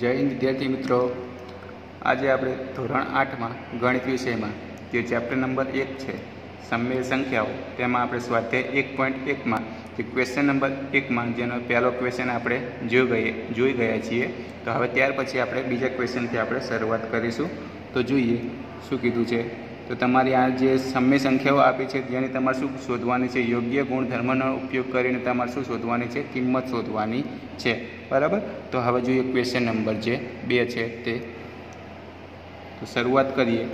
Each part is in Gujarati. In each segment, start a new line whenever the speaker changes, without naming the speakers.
જય હિન્દ, વિદ્યાર્થી મિત્રો. આજે આપણે ધોરણ આઠમાં ગણિત વિષયમાં જે ચેપ્ટર નંબર એક છે, સમય સંખ્યાઓ, તેમાં આપણે સ્વાધ્યાય એક પોઈન્ટ એકમાં જે ક્વેશ્ચન નંબર એકમાં જેનો પહેલો ક્વેશ્ચન આપણે જોઈ ગઈએ જોઈ ગયા છીએ. તો હવે ત્યાર પછી આપણે બીજા ક્વેશ્ચનથી આપણે શરૂઆત કરીશું. તો જોઈએ, શું કીધું છે? તો તમારી આ જે સમય સંખ્યાઓ આપી છે, જેની તમારે શું શોધવાની છે? યોગ્ય ગુણધર્મનો ઉપયોગ કરીને તમારે શું શોધવાની છે? કિંમત શોધવાની છે. બરાબર? તો હવે જોઈએ ક્વેશ્ચન નંબર જે, બે છે તે. તો શરૂઆત કરીએ.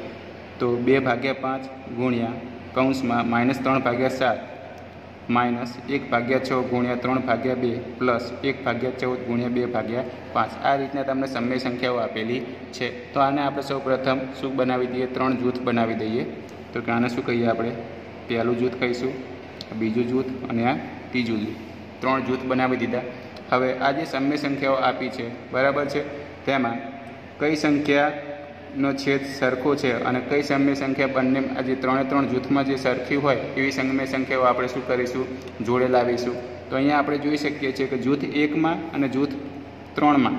તો બે ભાગ્યા પાંચ ગુણ્યા કૌંસમાં માઇનસ ત્રણ ભાગ્યા સાત. માઇનસ એક ભાગ્યા છ ગુણ્યા ત્રણ ભાગ્યા બે પ્લસ એક ભાગ્યા ચૌદ ગુણ્યા બે ભાગ્યા પાંચ. આ રીતના તમને સમય સંખ્યાઓ આપેલી છે. તો આને આપણે સૌ પ્રથમ શું બનાવી દઈએ? ત્રણ જૂથ બનાવી દઈએ. તો કે આને શું કહીએ આપણે? પહેલું જૂથ કહીશું, બીજું જૂથ અને આ ત્રીજું જૂથ. ત્રણ જૂથ બનાવી દીધા. હવે આ જે સમય સંખ્યાઓ આપી છે, બરાબર છે? તેમાં કઈ સંખ્યાનો છેદ સરખો છે અને કઈ સમય સંખ્યા બંને, આજે ત્રણે ત્રણ જૂથમાં જે સરખી હોય, એવી સમય સંખ્યાઓ આપણે શું કરીશું? જોડે લાવીશું. તો અહીંયા આપણે જોઈ શકીએ છીએ કે જૂથ એકમાં અને જૂથ ત્રણમાં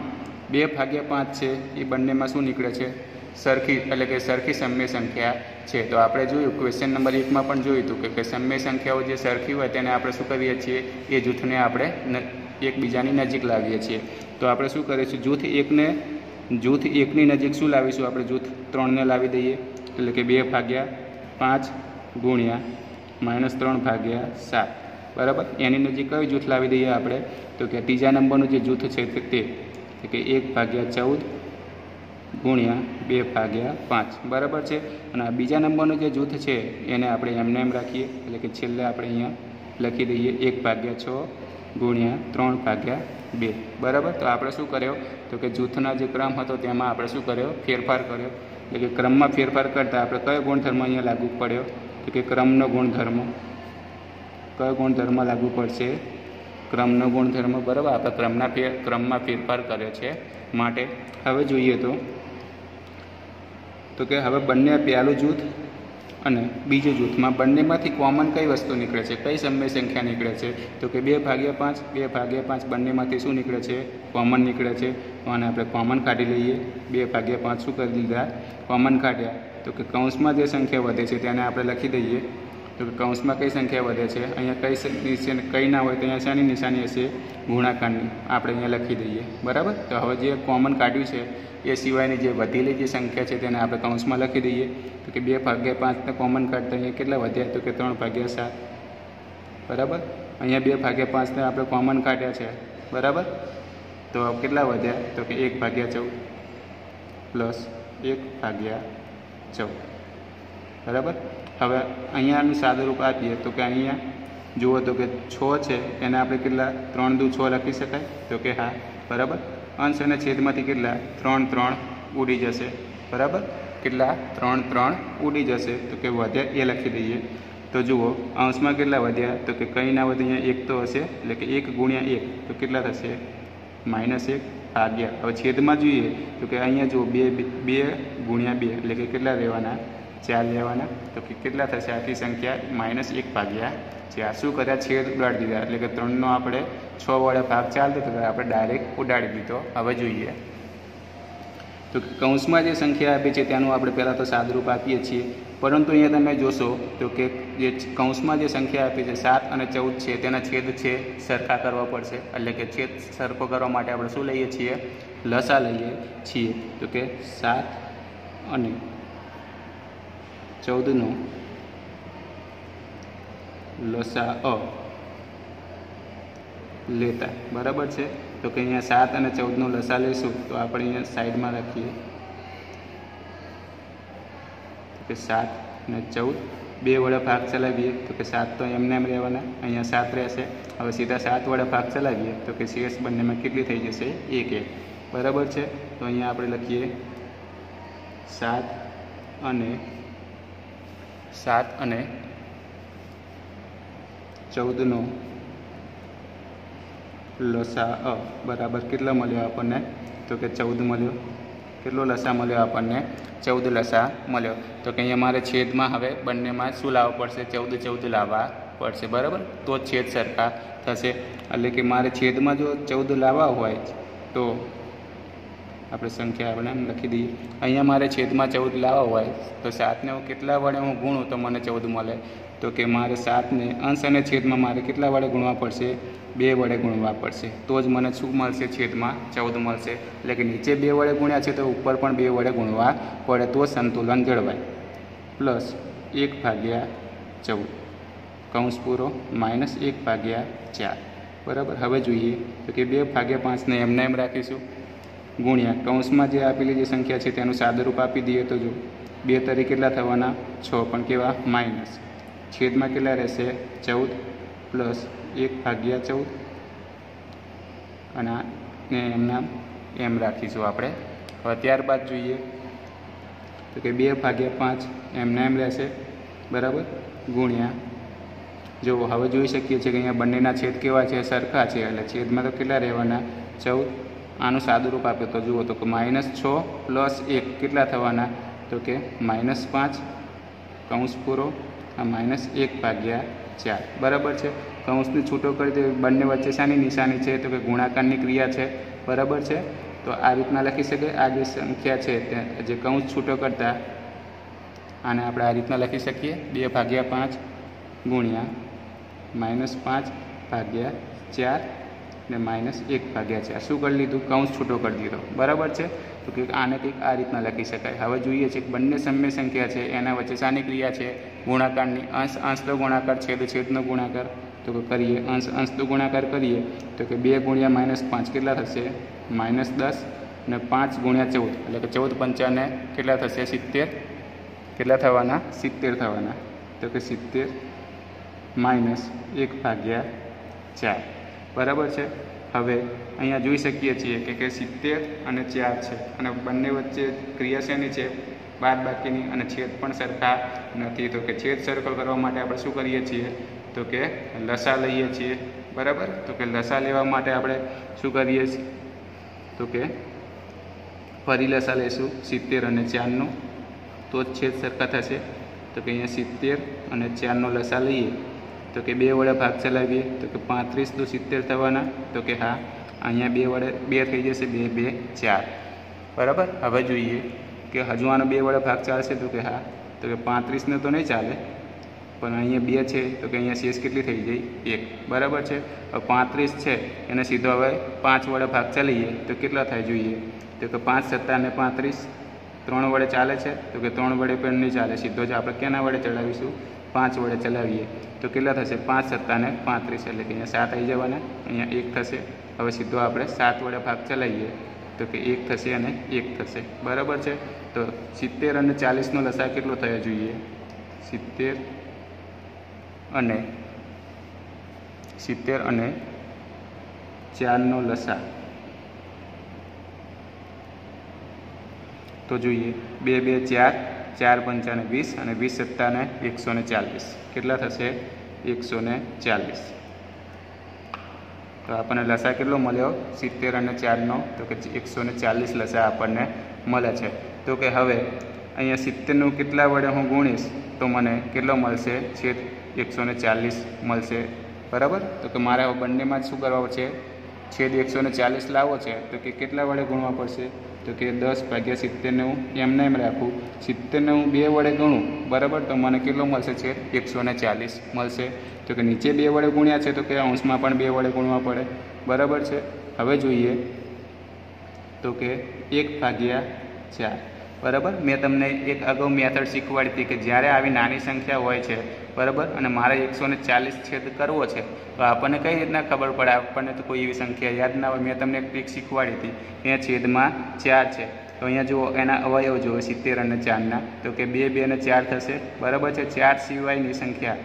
બે ભાગ્યા પાંચ છે, એ બંનેમાં શું નીકળે છે? સરખી, એટલે કે સરખી સમય સંખ્યા છે. તો આપણે જોયું ક્વેશ્ચન નંબર એકમાં પણ જોયું હતું કે સમય સંખ્યાઓ જે સરખી હોય તેને આપણે શું કરીએ છીએ? એ જૂથને આપણે એકબીજાની નજીક લાવીએ છીએ. તો આપણે શું કરીશું? જૂથ એકને જૂથ એકની નજીક શું લાવીશું? આપણે જૂથ ત્રણને લાવી દઈએ. એટલે કે બે ભાગ્યા પાંચ ગુણ્યા માઇનસ ત્રણ ભાગ્યા સાત. બરાબર? એની નજીક કયું જૂથ લાવી દઈએ આપણે? તો કે ત્રીજા નંબરનું જે જૂથ છે તે કે એક ભાગ્યા ચૌદ ગુણ્યા બે ભાગ્યા પાંચ. બરાબર છે? અને આ બીજા નંબરનું જે જૂથ છે, એને આપણે એમને એમ રાખીએ. એટલે કે છેલ્લે આપણે અહીંયા લખી દઈએ એક ભાગ્યા છ ગુણ્યા ત્રણ ભાગ્યા બે. બરાબર? તો આપણે શું કર્યો? તો કે જૂથના જે ક્રમ હતો તેમાં આપણે શું કર્યો? ફેરફાર કર્યો. એટલે કે ક્રમમાં ફેરફાર કરતાં આપણે કયો ગુણધર્મ અહીંયા લાગુ પડ્યો? તો કે ક્રમનો ગુણધર્મ. કયો ગુણધર્મ લાગુ પડશે? ક્રમનો ગુણધર્મ. બરાબર? આપણે ક્રમના ફેર, ક્રમમાં ફેરફાર કર્યો છે માટે. હવે જોઈએ તો. તો કે હવે બંને પહેલું જૂથ અને બીજું જૂથમાં બંનેમાંથી કોમન કઈ વસ્તુ નીકળે છે? કઈ સમય સંખ્યા નીકળે છે? તો કે બે ભાગ્યા પાંચ, બે ભાગ્યા પાંચ બંનેમાંથી શું નીકળે છે? કોમન નીકળે છે. તો અને આપણે કોમન કાઢી લઈએ. બે ભાગ્યા પાંચ શું કરી દીધા? કોમન કાઢ્યા. તો કે કૌંસમાં જે સંખ્યા વધે છે તેને આપણે લખી દઈએ. તો કે કૌંસમાં કઈ સંખ્યા વધે છે? અહીંયા કઈ નિશાન કઈ ના હોય તો અહીંયા શાની નિશાની હશે? ગુણાકારની. આપણે અહીંયા લખી દઈએ. બરાબર? તો હવે જે કોમન કાઢ્યું છે એ સિવાયની જે વધેલી જે સંખ્યા છે તેને આપણે કૌંસમાં લખી દઈએ. તો કે બે ભાગ્યા પાંચને કોમન કાઢતા અહીંયા કેટલા વધ્યા? તો કે ત્રણ ભાગ્યા સાત. બરાબર? અહીંયા બે ભાગ્યા પાંચને આપણે કોમન કાઢ્યા છે. બરાબર? તો કેટલા વધ્યા? તો કે એક ભાગ્યા ચૌદ. પ્લસ એક ભાગ્યા ચૌદ. બરાબર? હવે અહીંયાનું સાદું રૂપ આપીએ. તો કે અહીંયા જુઓ તો કે છ છે. એને આપણે કેટલા? ત્રણ દુ છ લખી શકાય? તો કે હા. બરાબર? અને છેદમાંથી કેટલા? ત્રણ ત્રણ ઉડી જશે. બરાબર? કેટલા? ત્રણ ત્રણ ઉડી જશે. તો કે વધ્યા, એ લખી દઈએ. તો જુઓ, અંશમાં કેટલા વધ્યા? તો કે કંઈ ના વધે અહીંયા એક તો હશે. એટલે કે એક ગુણ્યા એક. તો કેટલા થશે? માઇનસ એક ભાગ્યા. હવે છેદમાં જોઈએ. તો કે અહીંયા જુઓ બે બે ગુણ્યા બે. એટલે કે કેટલા રહેવાના? ચાર લેવાના. તો કે કેટલા થશે? આખી સંખ્યા માઇનસ એક ભાગ્યા ચાર શું કર્યા? છેદ ઉડાડી દીધા. એટલે કે ત્રણનો આપણે છ વડે ભાગ ચાલતો હતો આપણે ડાયરેક્ટ ઉડાડી દીધો. હવે જોઈએ. તો કૌંસમાં જે સંખ્યા આપી છે, તેનું આપણે પહેલાં તો સાદરૂપ આપીએ છીએ. પરંતુ અહીંયા તમે જોશો, તો કે જે કૌંસમાં જે સંખ્યા આપી છે, સાત અને ચૌદ છે, તેના છેદ છે, સરખા કરવા પડશે. એટલે કે છેદ સરખો કરવા માટે આપણે શું લઈએ છીએ? લસા લઈએ છીએ. તો કે સાત અને ચૌદનો. લસા અ. લેતા. બરાબર છે? તો કે અહીંયા સાત અને ચૌદનો લસા લઈશું, તો આપણે અહીંયા સાઈડમાં રાખીએ. કે સાત અને ચૌદ. બે વડે ભાગ ચલાવીએ, તો કે સાત તો એમને એમ રહેવાના. અહીંયા સાત રહેશે. હવે સીધા સાત વડે ભાગ ચલાવીએ, તો કે શેષ બંનેમાં કેટલી થઈ જશે? એક એક. બરાબર છે? તો અહીંયા આપણે લખીએ સાત અને સાત અને ચૌદનો લસા અ. બરાબર કેટલો મળ્યો આપણને? તો કે ચૌદ મળ્યો. કેટલો લસા મળ્યો આપણને? ચૌદ લસા મળ્યો. તો કે અહીંયા મારે છેદમાં હવે બંનેમાં શું લાવવું પડશે? ચૌદ ચૌદ લાવવા પડશે. બરાબર? તો છેદ સરખા થશે. એટલે કે મારે છેદમાં જો ચૌદ લાવવા હોય તો આપણે સંખ્યા આપણે લખી દઈએ. અહીંયા મારે છેદમાં ચૌદ લાવવા હોય તો સાતને હું કેટલા વડે હું ગુણું તો મને ચૌદ મળે. તો કે મારે સાતને અંશ અને છેદમાં મારે કેટલા વડે ગુણવા પડશે? બે વડે ગુણવા પડશે. તો જ મને શું મળશે? છેદમાં ચૌદ મળશે. એટલે કે નીચે બે વડે ગુણ્યા છે તો ઉપર પણ બે વડે ગુણવા પડે તો સંતુલન જળવાય. પ્લસ એક ભાગ્યા ચૌદ. કૌંસ પૂરો. માઇનસ એક ભાગ્યા ચાર. બરાબર? હવે જોઈએ. તો કે બે ભાગ્યા પાંચને એમને એમ રાખીશું. ગુણ્યા. કૌંસમાં જે આપેલી જે સંખ્યા છે તેનું સાદુરૂપ આપી દઈએ તો જો બે તરી કેટલા થવાના? છ, પણ કેવા? માઇનસ. છેદમાં કેટલા રહેશે? ચૌદ પ્લસ એક ભાગ્યા ચૌદ. અને આને એમના એમ રાખીશું આપણે. હવે ત્યારબાદ જોઈએ. તો કે બે ભાગ્યા પાંચ એમના એમ રહેશે. બરાબર? ગુણ્યા. જો હવે જોઈ શકીએ છીએ કે અહીંયા બંનેના છેદ કેવા છે? સરખા છે. એટલે છેદમાં તો કેટલા રહેવાના? ચૌદ. આનું સાદુરૂપ આપે તો જુઓ તો કે માઇનસ છ પ્લસ એક કેટલા થવાના? તો કે માઇનસ પાંચ કૌંસ પૂરો, આ માઇનસ એક ભાગ્યા ચાર. બરાબર છે? કૌંસને છૂટો કરી દે, બંને વચ્ચે શાની નિશાની છે? તો કે ગુણાકારની ક્રિયા છે? બરાબર છે? તો આ રીતના લખી શકાય આ જે સંખ્યા છે તે જે કૌંસ છૂટો કરતા, આને આપણે આ રીતના લખી શકીએ. બે ભાગ્યા પાંચ ગુણ્યા માઇનસ પાંચ ભાગ્યા ચાર. ને માઇનસ એક ભાગ્યા ચાર શું કરી લીધું? કૌંસ છૂટો કરી દીધો. બરાબર છે? તો કે આને કંઈક આ રીતના લખી શકાય. હવે જોઈએ છે કે બંને સમય સંખ્યા છે? એના વચ્ચે શાની ક્રિયા છે? ગુણાકારની અંશ, અંશનો ગુણાકાર, છેદ, છેદનો ગુણાકાર. તો કે કરીએ અંશ, અંશનો ગુણાકાર કરીએ. તો કે બે ગુણ્યા માઇનસ પાંચ કેટલા થશે? માઇનસ દસ ને પાંચ ગુણ્યા ચૌદ. એટલે કે ચૌદ પંચાને કેટલા થશે? સિત્તેર. કેટલા થવાના? સિત્તેર થવાના. તો કે સિત્તેર માઇનસ એક ભાગ્યા ચાર. બરાબર છે? હવે અહીંયા જોઈ શકીએ છીએ કે કે સિત્તેર અને ચાર છે. અને બંને વચ્ચે ક્રિયા છે? બાદ બાકીની અને છેદ પણ સરખા નથી. તો કે છેદ સરખો કરવા માટે આપણે શું કરીએ છીએ? તો કે લસા લઈએ છીએ. બરાબર? તો કે લસા લેવા માટે આપણે શું કરીએ છીએ? તો કે ફરી લસા લઈશું સિત્તેર અને ચારનું. તો જ છેદ સરખા થશે. તો કે અહીંયા સિત્તેર અને ચારનો લસા લઈએ. તો કે બે વડે ભાગ ચલાવીએ, તો કે પાંત્રીસ દુ સિત્તેર થવાના, તો કે હા, અહીંયા બે વડે, બે થઈ જશે, બે બે, ચાર. બરાબર? હવે જોઈએ કે હજુ આનો બે વડે ભાગ ચાલશે, તો કે હા, તો કે પાંત્રીસને તો નહીં ચાલે, પણ અહીંયા બે છે, તો કે અહીંયા શેષ કેટલી થઈ જાય એક. બરાબર છે? હવે પાંત્રીસ છે, એને સીધો હવે પાંચ વડે ભાગ ચાલીએ, તો કેટલા થાય જોઈએ? તો કે પાંચ સત્તા અને પાંત્રીસ, ત્રણ વડે ચાલે છે, તો કે ત્રણ વડે પણ નહીં ચાલે. સીધો જ આપણે કેના વડે ચલાવીશું પાંચ વડે ચલાવીએ, તો કેટલા થશે? પાંચ સત્તાને પાંત્રીસ એટલે કે અહીંયા સાત આવી જવાના, અહીંયા એક થશે. હવે સીધો આપણે સાત વડે ભાગ ચલાવીએ, તો કે એક થશે અને એક થશે. બરાબર છે? તો સિત્તેર અને ચાલીસનો લસા કેટલો થયો જોઈએ? સિત્તેર અને સિત્તેર અને ચારનો લસા. તો જોઈએ, બે બે ચાર ચાર પંચાને વીસ અને વીસ સત્તાને એકસો ચાલીસ. કેટલા થશે? એકસો ચાલીસ. તો આપણને લસા કેટલો મળ્યો? સિત્તેર અને ચારનો. તો કે એકસો ચાલીસ લસા આપણને મળે છે. તો કે હવે અહીંયા સિત્તેરનું કેટલા વડે હું ગુણીશ? તો મને કેટલો મળશે? છેદ એકસો ચાલીસ મળશે. બરાબર? તો કે મારે બંનેમાં જ શું કરવા છે? છેદ એકસો ને ચાલીસ લાવો છે, તો કે કેટલા વડે ગુણવા પડશે? તો કે દસ ભાગ્યા સિત્તેરને હું એમને એમ રાખું. સિત્તેરને હું બે વડે ગણું, બરાબર? તો મને કેટલો મળશે છેદ? એકસો ને ચાલીસ મળશે. તો કે નીચે બે વડે ગુણ્યા છે, તો કે અંશમાં પણ બે વડે ગુણવા પડે. બરાબર છે? હવે જોઈએ. તો કે એક ભાગ્યા ચાર. બરાબર? મેં તમને એક અગાઉ મેથડ શીખવાડી હતી કે જ્યારે આવી નાની સંખ્યા હોય છે, બરાબર? અને મારે એકસો ને ચાલીસ છેદ કરવો છે, તો આપણને કઈ રીતના ખબર પડે? આપણને તો કોઈ એવી સંખ્યા યાદ ના હોય. મેં તમને એક શીખવાડી હતી. ત્યાં છેદમાં ચાર છે. તો અહીંયા જુઓ, એના અવયવ જુઓ, સિત્તેર અને ચારના. તો કે બે બે અને ચાર થશે. બરાબર છે? ચાર સિવાયની સંખ્યા.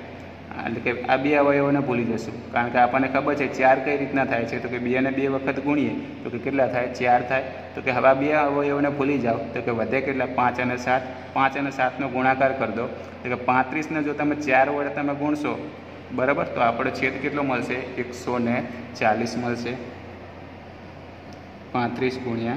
એટલે કે આ બે અવયવોને ભૂલી જશું. કારણ કે આપણને ખબર છે ચાર કઈ રીતના થાય છે? તો કે બેને બે વખત ગુણીએ, તો કે કેટલા થાય? ચાર થાય. તો કે હવે બે અવયવોને ભૂલી જાઓ. તો કે વધે કેટલા? પાંચ અને સાત. પાંચ અને સાતનો ગુણાકાર કરી દો. તો કે પાંત્રીસને જો તમે ચાર વડે તમે ગુણશો, બરાબર? તો આપણો છેદ કેટલો મળશે? એકસો ને ચાલીસ મળશે. પાંત્રીસ ગુણ્યા,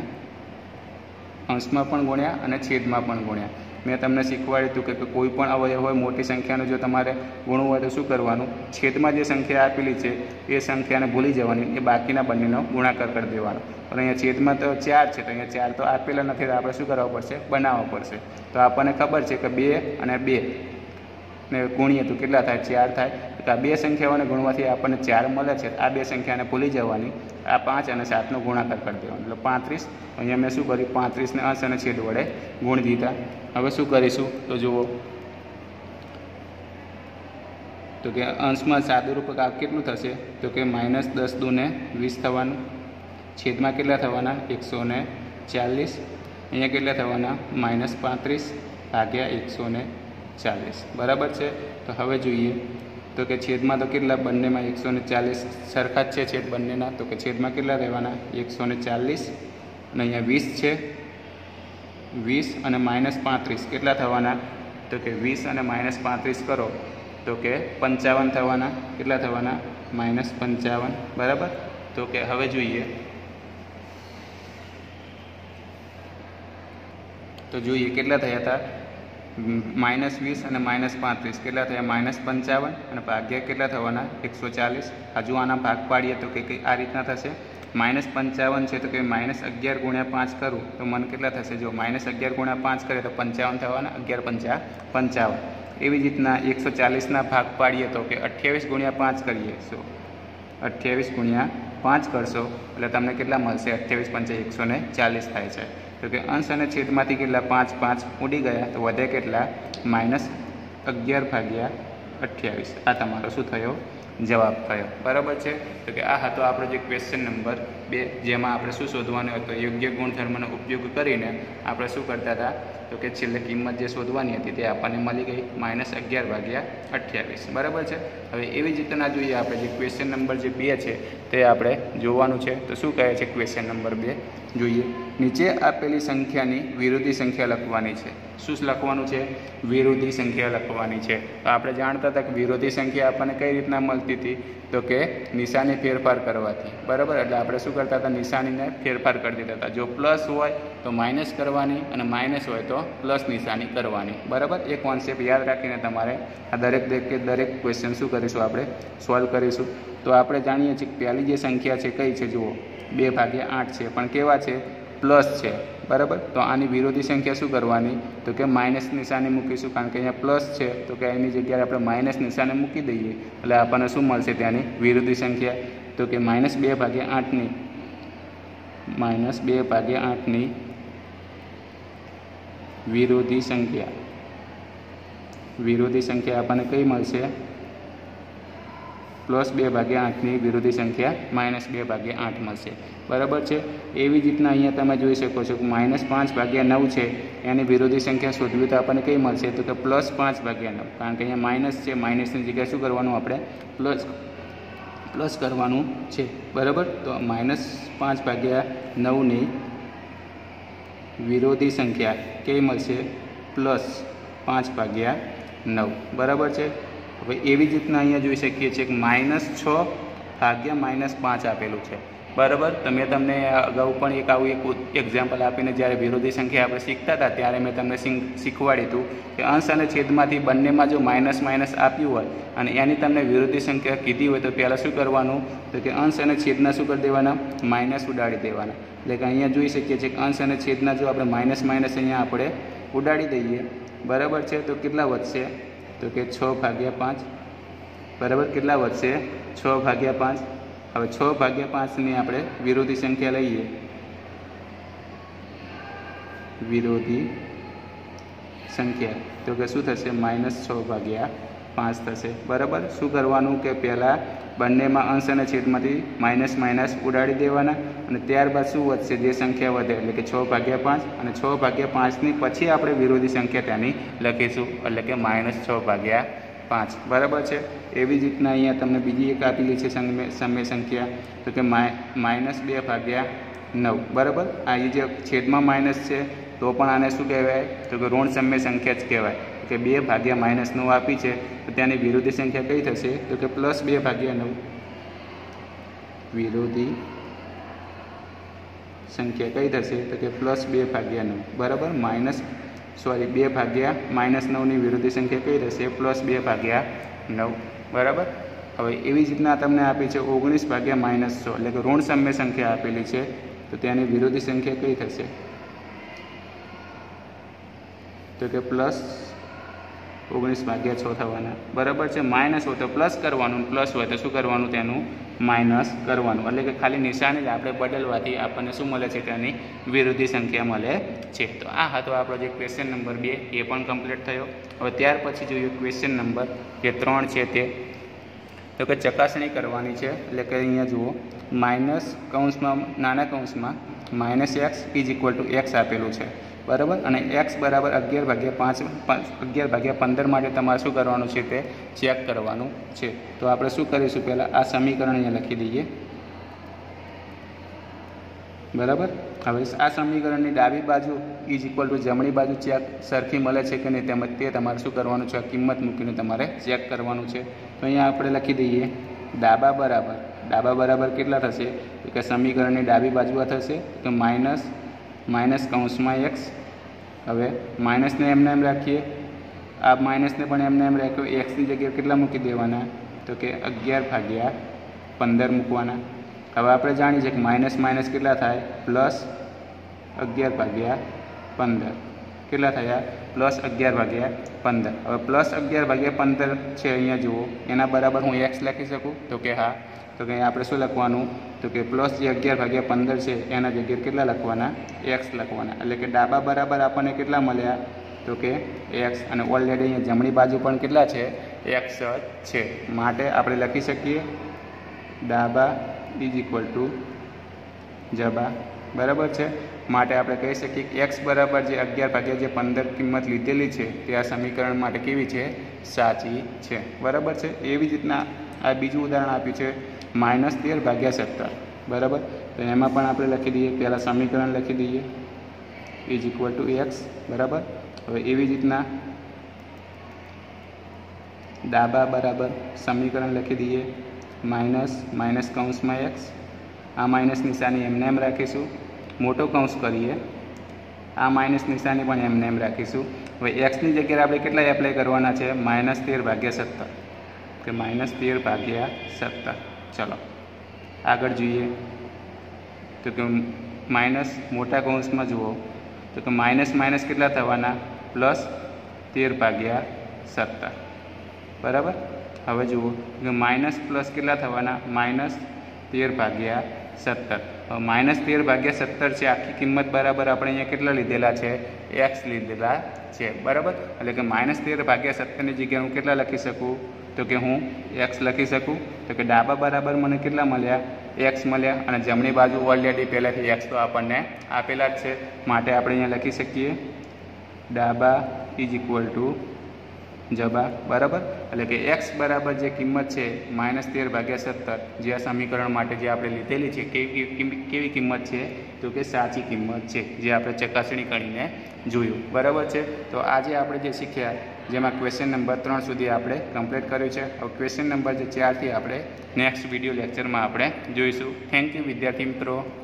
અંશમાં પણ ગુણ્યા અને છેદમાં પણ ગુણ્યા. મેં તમને શીખવાડ્યું હતું કે કોઈ પણ અવયવ હોય, મોટી સંખ્યાનો જો તમારે ગુણવું હોય તો શું કરવાનું? છેદમાં જે સંખ્યા આપેલી છે, એ સંખ્યાને ભૂલી જવાની. એ બાકીના બંનેનો ગુણાકાર કરી દેવાનો. પણ અહીંયા છેદમાં તો ચાર છે, તો અહીંયા ચાર તો આપેલા નથી, તો આપણે શું કરવા પડશે? બનાવવા પડશે. તો આપણને ખબર છે કે બે અને બે. ને ગુણીએ તો કેટલા થાય? ચાર થાય. તો આ બે સંખ્યાઓને ગુણવાથી આપણને ચાર મળે છે. આ બે સંખ્યાને ભૂલી જવાની. આ પાંચ અને સાતનો ગુણાકાર કરી દેવાનો. એટલે પાંત્રીસ. અહીંયા મેં શું કર્યું? પાંત્રીસને અંશ અને છેદ વડે ગુણ દીધા. હવે શું કરીશું? તો જુઓ. તો કે અંશમાં સાદુરૂપ આ કેટલું થશે? તો કે માઇનસ દસ દુને વીસ થવાનું. છેદમાં કેટલા થવાના? એકસો ચાલીસ. અહીંયા કેટલા થવાના? માઇનસ પાંત્રીસ. ભાગ્યા એકસો ચાલીસ. બરાબર છે? તો હવે જોઈએ. તો કે છેદમાં તો કેટલા? બંનેમાં એકસો ને ચાલીસ. સરખા જ છે છેદ બંનેના. તો કે છેદમાં કેટલા રહેવાના? એકસો ને ચાલીસ. અને અહીંયા વીસ છે. વીસ અને માઇનસ પાંત્રીસ. કેટલા થવાના? તો કે વીસ અને માઇનસ પાંત્રીસ કરો. તો કે પંચાવન થવાના. કેટલા થવાના? માઇનસ પંચાવન. બરાબર? તો કે હવે જોઈએ. તો જોઈએ કેટલા થયા હતા? માઇનસ વીસ અને માઇનસ પાંત્રીસ. કેટલા થયા? માઇનસ પંચાવન અને ભાગ્યા કેટલા થવાના? એકસો ચાલીસ. હજુ આના ભાગ પાડીએ તો કે આ રીતના થશે. માઇનસ પંચાવન છે તો કે માઇનસ અગિયાર ગુણ્યા પાંચ કરું તો મને કેટલા થશે? જો માઇનસ અગિયાર ગુણ્યા પાંચ કરે તો પંચાવન થવાના, અગિયાર પંચા પંચાવન. એવી જ રીતના એકસો ચાલીસના ભાગ પાડીએ તો કે અઠ્યાવીસ ગુણ્યા પાંચ કરીએ. સો અઠ્યાવીસ ગુણ્યા પાંચ કરશો એટલે તમને કેટલા મળશે? અઠ્યાવીસ પંચા એકસો ને ચાલીસ થાય છે. તો કે અંશ અને છેદમાંથી કેટલા? પાંચ પાંચ ઉડી ગયા. તો વધે કેટલા? માઇનસ અગિયાર ભાગ્યા અઠ્યાવીસ. આ તમારો શું થયો? જવાબ થયો. બરાબર છે? તો કે આ હતો આપણો જે ક્વેશ્ચન નંબર બે. જેમાં આપણે શું શોધવાનું હતું યોગ્ય ગુણધર્મનો ઉપયોગ કરીને આપણે શું કરતા હતા? તો કે છેલ્લે કિંમત જે શોધવાની હતી તે આપણને મળી ગઈ માઇનસ અગિયાર ભાગ્યા અઠ્યાવીસ. બરાબર છે? હવે એવી જ રીતના જોઈએ આપણે જે ક્વેશ્ચન નંબર જે બે છે તે આપણે જોવાનું છે. તો શું કહે છે ક્વેશ્ચન નંબર બે? જોઈએ. નીચે આપેલી સંખ્યાની વિરોધી સંખ્યા લખવાની છે. શું લખવાનું છે? વિરોધી સંખ્યા લખવાની છે. તો આપણે જાણતા હતા કે વિરોધી સંખ્યા આપણને કઈ રીતના મળતી હતી? તો કે નિશાની ફેરફાર કરવાથી. બરાબર? એટલે આપણે શું કરતા હતા? નિશાનીને ફેરફાર કરી દીધા હતા. જો પ્લસ હોય તો માઇનસ કરવાની અને માઇનસ હોય તો પ્લસ નિશાની કરવાની. બરાબર? એ કોન્સેપ્ટ યાદ રાખીને તમારે આ દરેક દરેક દરેક ક્વેશ્ચન શું કરીશું આપણે? સોલ્વ કરીશું. તો આપણે જાણીએ છીએ કે પહેલી જે સંખ્યા છે કઈ છે? જુઓ. બે ભાગ્યા આઠ છે. પણ કેવા છે? પ્લસ છે. બરાબર? તો આની વિરોધી સંખ્યા શું કરવાની? તો કે માઇનસ નિશાની મૂકીશું. કારણ કે અહીંયા પ્લસ છે. તો કે એની જગ્યાએ આપણે માઇનસ નિશાની મૂકી દઈએ. એટલે આપણને શું મળશે ત્યાંની? વિરોધી સંખ્યા. તો કે માઇનસ બે ભાગ્યા આઠની. માઇનસ બે ભાગ્યા આઠની. વિરોધી સંખ્યા. વિરોધી સંખ્યા આપણને કઈ મળશે? પ્લસ બે ભાગ્યા આઠની વિરોધી સંખ્યા માઇનસ બે ભાગ્યા આઠ મળશે. બરાબર છે? એવી રીતના અહીંયા તમે જોઈ શકો છો કે માઇનસ પાંચ ભાગ્યા નવ છે. એની વિરોધી સંખ્યા શોધવી તો આપણને કઈ મળશે? તો કે પ્લસ પાંચ ભાગ્યા નવ. કારણ કે અહીંયા માઇનસ છે, માઇનસની જગ્યાએ શું કરવાનું આપણે? પ્લસ પ્લસ કરવાનું છે. બરાબર? તો માઇનસ પાંચ ભાગ્યા નવની વિરોધી સંખ્યા કઈ મળશે પ્લસ પાંચ ભાગ્યા નવ. બરાબર છે? હવે એવી જ રીતના અહીંયા જોઈ શકીએ છીએ કે માઇનસ છ ભાગ્યા માઇનસ પાંચ આપેલું છે. બરાબર? તો મેં તમને અગાઉ પણ એક આવું એક એક્ઝામ્પલ આપીને જ્યારે વિરોધી સંખ્યા આપણે શીખતા હતા, ત્યારે મેં તમને શીખવાડ્યું હતું કે અંશ અને છેદમાંથી બંનેમાં જો માઇનસ માઇનસ આપ્યું હોય અને એની તમને વિરોધી સંખ્યા કીધી હોય તો પહેલાં શું કરવાનું? તો કે અંશ અને છેદના શું કરી દેવાના? માઇનસ ઉડાડી દેવાના. એટલે કે અહીંયા જોઈ શકીએ છીએ કે અંશ અને છેદના જો આપણે માઇનસ માઇનસ અહીંયા આપણે ઉડાડી દઈએ. બરાબર છે? તો કેટલા વધશે? તો કે છ ભાગ્યા પાંચ. બરાબર? કેટલા વધશે? છ ભાગ્યા પાંચ. હવે છ ભાગ્યા પાંચની આપણે વિરોધી સંખ્યા લઈએ. વિરોધી સંખ્યા. તો કે શું થશે? માઇનસ છ ભાગ્યા પાંચ થશે. બરાબર? શું કરવાનું? કે પહેલાં બંનેમાં અંશ અને છેદમાંથી માઇનસ માઇનસ ઉડાડી દેવાના અને ત્યારબાદ શું વધશે? જે સંખ્યા વધે. એટલે કે છ ભાગ્યા પાંચ અને છ ભાગ્યા પાંચની પછી આપણે વિરોધી સંખ્યા ત્યાંની લખીશું. એટલે કે માઇનસ છ ભાગ્યા પાંચ. બરાબર છે? એવી જ રીતના અહીંયા તમને બીજી એક આપેલી છે સમય સંખ્યા. તો કે માઇનસ બે ભાગ્યા નવ. બરાબર? આ જે છેદમાં માઇનસ છે, તો પણ આને શું કહેવાય? તો કે ઋણ સમય સંખ્યા જ કહેવાય. કે બે ભાગ્યા માઇનસ નવ આપી છે, તો ત્યાંની વિરોધી સંખ્યા કઈ થશે? તો કે પ્લસ બે ભાગ્યા નવ. વિરોધી સંખ્યા કઈ થશે? તો કે પ્લસ બે ભાગ્યા નવ. બરાબર? માઇનસ સોરી, બે ભાગ્યા માઇનસ નવની વિરોધી સંખ્યા કઈ રહેશે? પ્લસ બે ભાગ્યા નવ. બરાબર? હવે એવી જ રીતના તમને આપી છે ઓગણીસ ભાગ્યા માઇનસ સો. એટલે કે ઋણ સમ્ય સંખ્યા આપેલી છે. તો તેની વિરોધી સંખ્યા કઈ થશે? તો કે પ્લસ ઓગણીસ ભાગ્યા છ થવાના. બરાબર છે? માઇનસ હોય તો પ્લસ કરવાનું, પ્લસ હોય તો શું કરવાનું? તેનું માઇનસ કરવાનું. એટલે કે ખાલી નિશાની જ આપણે બદલવાથી આપણને શું મળે છે? તેની વિરોધી સંખ્યા મળે છે. તો આ હતો આપણો જે ક્વેશ્ચન નંબર બે, એ પણ કમ્પ્લીટ થયો. હવે ત્યાર પછી જોઈએ ક્વેશ્ચન નંબર જે ત્રણ છે તે. તો કે ચકાસણી કરવાની છે. એટલે કે અહીંયા જુઓ, માઇનસ કૌંસમાં, નાના કૌંસમાં minus X is equal to X આપેલું છે. બરાબર? અને એક્સ બરાબર અગિયાર ભાગ્યા પાંચ અગિયાર ભાગ્યા પંદર માટે તમારે શું કરવાનું છે તે ચેક કરવાનું છે. તો આપણે શું કરીશું પહેલાં? આ સમીકરણ અહીંયા લખી દઈએ. બરાબર? હવે આ સમીકરણની ડાબી બાજુ ઇઝ ઇક્વલ ટુ જમણી બાજુ ચેક સરખી મળે છે કે નહીં તેમજ તે તમારે શું કરવાનું છે? આ કિંમત મૂકીને તમારે ચેક કરવાનું છે. તો અહીંયા આપણે લખી દઈએ. ડાબા બરાબર. ડાબા બરાબર કેટલા થશે? તો કે સમીકરણની ડાબી બાજુ આ થશે તો માઇનસ માઇનસ કૌંસમાં એક્સ હવે માઇનસને એમને એમ રાખીએ. આ માઇનસને પણ એમને એમ રાખ્યો. એક્સની જગ્યાએ કેટલા મૂકી દેવાના? તો કે અગિયાર ભાગ્યા પંદર મૂકવાના. હવે આપણે જાણીએ છીએ કે માઇનસ માઇનસ કેટલા થાય? પ્લસ અગિયાર ભાગ્યા પંદર. કેટલા થયા? પ્લસ અગિયાર ભાગ્યા પંદર. હવે પ્લસ અગિયાર ભાગ્યા પંદર છે અહીંયા જુઓ. એના બરાબર હું એક્સ લખી શકું? તો કે હા. તો કે આપણે શું લખવાનું? તો કે પ્લસ જે અગિયાર ભાગ્યા પંદર છે, એના જગ્યાએ કેટલા લખવાના? એક્સ લખવાના. એટલે કે ડાબા બરાબર આપણને કેટલા મળ્યા? તો કે એક્સ અને ઓલરેડી અહીંયા જમણી બાજુ પણ કેટલા છે? એક્સ છે. માટે આપણે લખી શકીએ, ડાબા ઇઝ ઇક્વલ ટુ જબા. બરાબર છે? માટે આપણે કહી શકીએ કે એક્સ બરાબર જે અગિયાર ભાગ્યા જે પંદર કિંમત લીધેલી છે, તે આ સમીકરણ માટે કેવી છે? સાચી છે. બરાબર છે? એવી રીતના આ બીજું ઉદાહરણ આપ્યું છે, માઇનસ તેર ભાગ્યા સત્તર. બરાબર? તો એમાં પણ આપણે લખી દઈએ, પહેલાં સમીકરણ લખી દઈએ. ઇઝ ઇક્વલ ટુ એક્સ બરાબર? હવે એવી રીતના ડાબા બરાબર સમીકરણ લખી દઈએ. માઇનસ માઇનસ કૌંસમાં એક્સ આ માઇનસ નિશાની એમને એમ રાખીશું. મોટો કૌંસ કરીએ. આ માઇનસ નિશાની પણ એમને એમ રાખીશું. હવે એક્સની જગ્યાએ આપણે કેટલા એપ્લાય કરવાના છે? માઇનસ તેર ભાગ્યા સત્તર. કે માઇનસ તેર ભાગ્યા સત્તર. ચલો, આગળ જોઈએ. તો કે માઇનસ મોટા કૌંસમાં જુઓ. તો કે માઇનસ માઇનસ કેટલા થવાના? પ્લસ તેર ભાગ્યા સત્તર. બરાબર? હવે જુઓ. કે માઇનસ પ્લસ કેટલા થવાના? માઇનસ તેર ભાગ્યા સત્તર. માઇનસ તેર ભાગ્યા સત્તર છે. આખી કિંમત બરાબર આપણે અહીંયા કેટલા લીધેલા છે? એક્સ લીધેલા છે. બરાબર? એટલે કે માઇનસ તેર ભાગ્યા સત્તરની જગ્યાએ હું કેટલા લખી શકું? તો કે હું એક્સ લખી શકું? તો કે ડાબા બરાબર મને કેટલા મળ્યા? એક્સ મળ્યા. અને જમણી બાજુ ઓલરેડી પહેલાંથી એક્સ તો આપણને આપેલા જ છે. માટે આપણે અહીંયા લખી શકીએ. ડાબા ઇઝ ઇક્વલ ટુ જબા બરાબર? એટલે કે એક્સ બરાબર જે કિંમત છે, માઇનસ તેર ભાગ્યા સત્તર, જે આ સમીકરણ માટે જે આપણે લીધેલી છે, કેવી- કેવી કિંમત છે? તો કે સાચી કિંમત છે, જે આપણે ચકાસણી કરીને જોયું. બરાબર છે? તો આજે આપણે જે શીખ્યા, જેમાં ક્વેશ્ચન નંબર ત્રણ સુધી આપણે કમ્પ્લીટ કર્યું છે. હવે ક્વેશ્ચન નંબર જે ચારથી આપણે નેક્સ્ટ વીડિયો લેક્ચરમાં આપણે જોઈશું. થેન્ક યુ વિદ્યાર્થી મિત્રો.